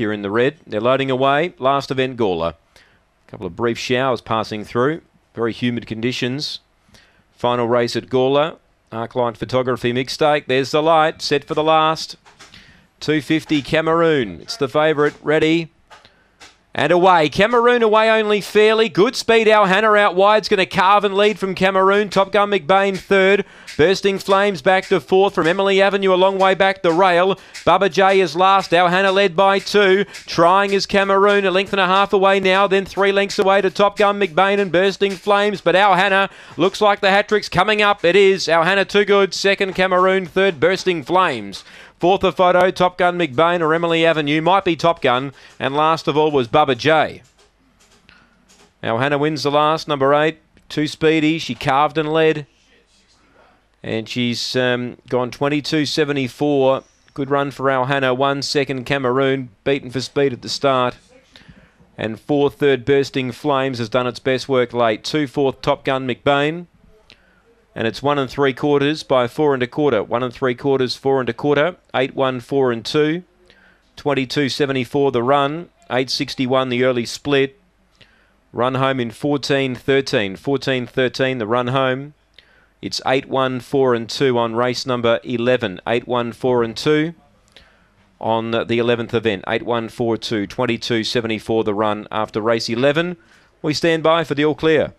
here in the red. They're loading away. Last event, Gawler. A couple of brief showers passing through. Very humid conditions. Final race at Gawler. Arclight Photography Mixed Stake. There's the light. Set for the last. 250 Cameroon. It's the favourite. Ready. And away. Cameroon away only fairly. Good speed. Our Hannah out wide's going to carve and lead from Cameroon. Top Gun McBain third. Bursting Flames back to fourth from Emily Avenue a long way back the rail. Bubba J is last. Our Hannah led by two. Trying is Cameroon. A length and a half away now. Then three lengths away to Top Gun McBain and Bursting Flames. But our Hannah looks like the hat trick's coming up. It is. Our Hannah too good. Second Cameroon. Third Bursting Flames. Fourth a photo, Top Gun McBain or Emily Avenue. Might be Top Gun. And last of all was Bubba J. Now Hannah wins the last, number eight. Too speedy. She carved and led. And she's um, gone 22.74. Good run for our Hannah. One second Cameroon. Beaten for speed at the start. And four third Bursting Flames has done its best work late. Two fourth Top Gun McBain and it's one and three quarters by four and a quarter. One and three quarters, four and a quarter. Eight one four and two. Twenty two seventy four the run. Eight sixty one the early split. Run home in 14 13. 14 13 the run home. It's 8 1 4 and 2 on race number 11. 8 1 4 and 2 on the 11th event. 8 1 4 2. 22 74 the run after race 11. We stand by for the all clear.